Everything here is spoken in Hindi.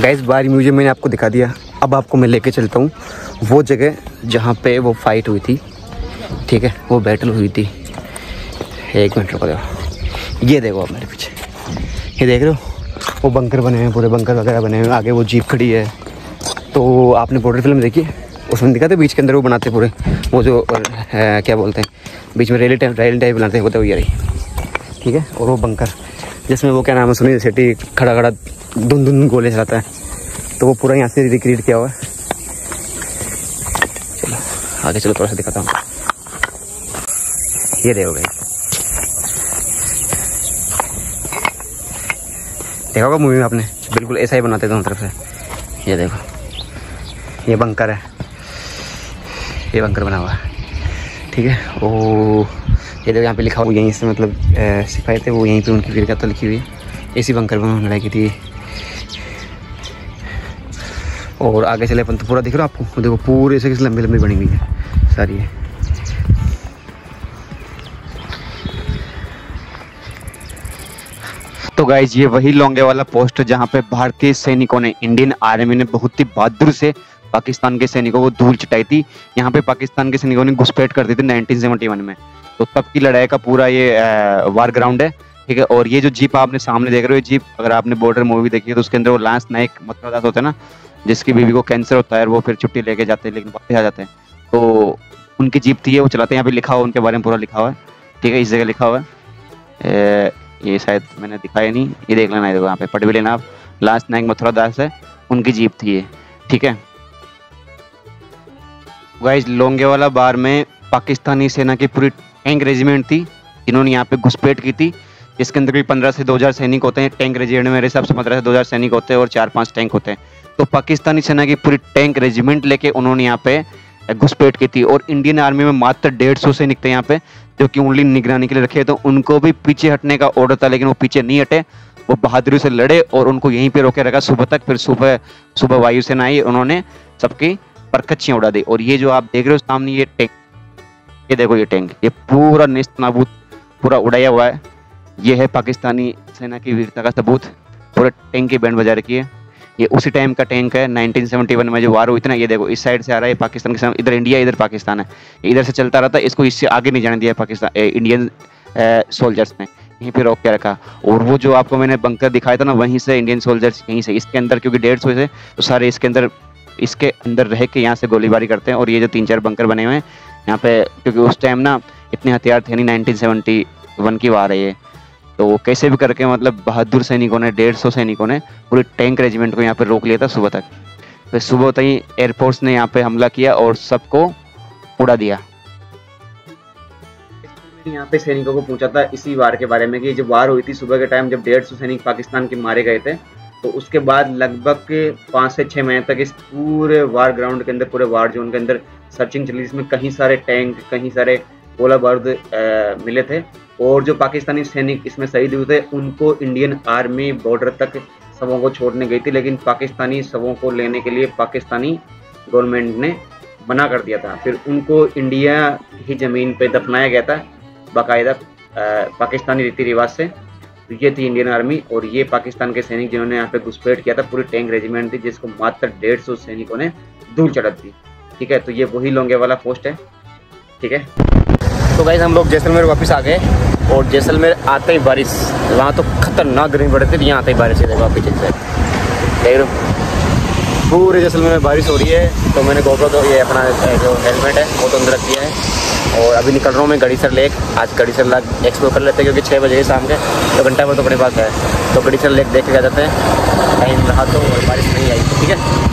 गैस बारी म्यूज़ियम मैंने आपको दिखा दिया। अब आपको मैं लेके चलता हूँ। वो जगह जहाँ पे वो फाइट हुई थी। ठीक है? वो बैटल हुई थी। एक मिनट रुको देखो ये देखो आप मेरे पीछे। ये देख रहे हो? वो बंकर बने हैं, पूरे बंकर वगैरह बने हैं। आगे वो जीप खड़ी है। तो आपने बॉर्डर फ़िल्म देखी? उसमें दिखाते बीच के अंदर वो बनाते पूरे। वो जो क्या बोलते हैं? बीच में रेल टाइप रेल टाइप बनाते हैं, वो तो ये रही। ठीक है? और वो बंकर जिसमें वो क्या नाम है, सुनील शेट्टी खड़ा खड़ा धुन धुन गोले चलाता है। तो वो पूरा यहाँ से रिक्रिएट किया हुआ है। चलो, आगे चलो, थोड़ा सा दिखाता हूँ। ये देखो भाई। देखा होगा मूवी में आपने? बिल्कुल ऐसा ही बनाते दोनों तरफ़ से। ये देखो। ये बंकर है। ये बंकर बना हुआ है। ठीक है? ओ, ये देखो यहाँ पे लिखा हुआ यहीं से मतलब सिपाही थे वो, यहीं पे उनकी वीरगाथा लिखी हुई है। ऐसी बंकर में लड़ाई की थी। और आगे चले अपन तो पूरा दिख रहा है आपको। देखो, पूरे से किस लंबी लंबी बनी हुई है। सारी है। तो गाइज़ ये वही लोंगे वाला पोस्ट जहाँ पे भारतीय सैनिकों ने इंडियन आर्मी ने बहुत ही बहादुर से पाकिस्तान के सैनिकों को धूल चटाई थी। यहाँ पे पाकिस्तान के सैनिकों ने घुसपैठ कर दी थी 1971 में। तो तब की लड़ाई का पूरा ये वार ग्राउंड है। ठीक है और ये जो जीप आपने सामने देख रहे हो जीप अगर आपने बॉर्डर मूवी देखी है तो उसके अंदर वो लांस नायक मतलब होते हैं ना जिसकी बीवी को कैंसर होता है वो फिर छुट्टी लेके जाते हैं लेकिन वापस आ जाते हैं। तो उनकी जीप थी वो चलाते हैं यहाँ पे लिखा हुआ उनके बारे में पूरा लिखा हुआ है। ठीक है इस जगह लिखा हुआ है। ये शायद मैंने दिखाया नहीं ये देख लेना देखो यहाँ पे पट भी लेना आप लास्ट नायक मथुरा दास है उनकी जीप थी ये। ठीक है। गाइज़ लोंगेवाला बार में पाकिस्तानी सेना की पूरी टैंक रेजिमेंट थी जिन्होंने यहाँ पे घुसपैठ की थी इसके अंदर भी पंद्रह से दो हज़ार सैनिक होते हैं। टैंक रेजिमेंट मेरे हिसाब से पंद्रह से दो हज़ार सैनिक होते हैं और चार पाँच टैंक होते हैं। तो पाकिस्तानी सेना की पूरी टैंक रेजिमेंट लेके उन्होंने यहाँ पे घुसपैठ की थी और इंडियन आर्मी में मात्र डेढ़ सौ सैनिक थे यहाँ पे, जो कि ओनली निगरानी के लिए रखे तो उनको भी पीछे हटने का ऑर्डर था, लेकिन वो पीछे नहीं हटे। वो बहादुरी से लड़े और उनको यहीं पे रोके रखा। सुबह तक फिर सुबह सुबह वायुसेना आई, उन्होंने सबकी परखचियाँ उड़ा दी। और ये जो आप देख रहे हो सामने ये टैंक ये देखो ये टैंक ये पूरा निस्त पूरा उड़ाया हुआ है। ये है पाकिस्तानी सेना की वीरता का सबूत। पूरे टैंक की बैंड बजा रखी है। ये उसी टाइम का टैंक है 1971 में जो वार हुई थी ना, ये देखो, इस साइड से आ रहा है पाकिस्तान के सामने इधर इंडिया, इधर पाकिस्तान है। इधर से चलता रहा था, इसको इससे आगे नहीं जाने दिया पाकिस्तान इंडियन सोल्जर्स ने। यहीं पे रोक के रखा। और वो जो आपको मैंने बंकर दिखाया था ना, वहीं से इंडियन सोल्जर्स, यहीं से, इसके अंदर, क्योंकि डेढ़ सौ से तो सारे इसके अंदर इसके अंदर रह के यहाँ से गोलीबारी करते हैं। और ये जो तीन चार बंकर बने हुए हैं, यहाँ पे, क्योंकि उस टाइम ना, इतने हथियार थे नहीं, नाइनटीन वन की वार है ये। तो कैसे भी करके मतलब बहादुर सैनिकों ने, डेढ़ सौ सैनिकों ने पूरे टैंक रेजिमेंट को यहाँ पे रोक लिया था सुबह तक। फिर सुबह ही एयरफोर्स ने यहाँ पे हमला किया और सबको उड़ा दिया। यहाँ पे सैनिकों को पूछा था इसी वार के बारे में कि जब वार हुई थी सुबह के टाइम जब डेढ़ सौ सैनिक पाकिस्तान के मारे गए थे तो उसके बाद लगभग पाँच से छः महीने तक इस पूरे वार ग्राउंड के अंदर, पूरे वार जोन के अंदर, सर्चिंग चली जिसमें कहीं सारे टैंक, कहीं सारे गोला बारूद मिले थे। और जो पाकिस्तानी सैनिक इसमें शहीद हुए थे, उनको इंडियन आर्मी बॉर्डर तक सबों को छोड़ने गई थी, लेकिन पाकिस्तानी सबों को लेने के लिए पाकिस्तानी गवर्नमेंट ने मना कर दिया था। फिर उनको इंडिया ही ज़मीन पे दफनाया गया था, बाकायदा पाकिस्तानी रीति रिवाज से। तो ये थी इंडियन आर्मी, और ये पाकिस्तान के सैनिक जिन्होंने यहाँ पे घुसपैठ किया था, पूरी टैंक रेजिमेंट थी, जिसको मात्र डेढ़ सौ सैनिकों ने धूल चढ़क दी। ठीक है तो ये वही लोंगे वाला पोस्ट है। ठीक है? तो गाइज़ हम लोग जैसलमेर वापस आ गए और जैसलमेर आते ही बारिश। वहाँ तो खतरनाक गर्मी पड़े थे, यहाँ आते ही बारिश वापस से। देख पूरे जैसलमेर में बारिश हो रही है तो मैंने गोप्रो तो ये अपना जो हेलमेट है, वो तो अंदर रख दिया है। और अभी निकल रहा हूँ मैं गड़ीसर लेक। आज गड़ीसर लेक एक्सप्लोर कर लेते हैं, क्योंकि छः बजे शाम के तो घंटा भर तो अपने पास है। तो गड़ीसर लेक देख के जाते हैं। टाइम रहा तो बारिश नहीं आई, ठीक है?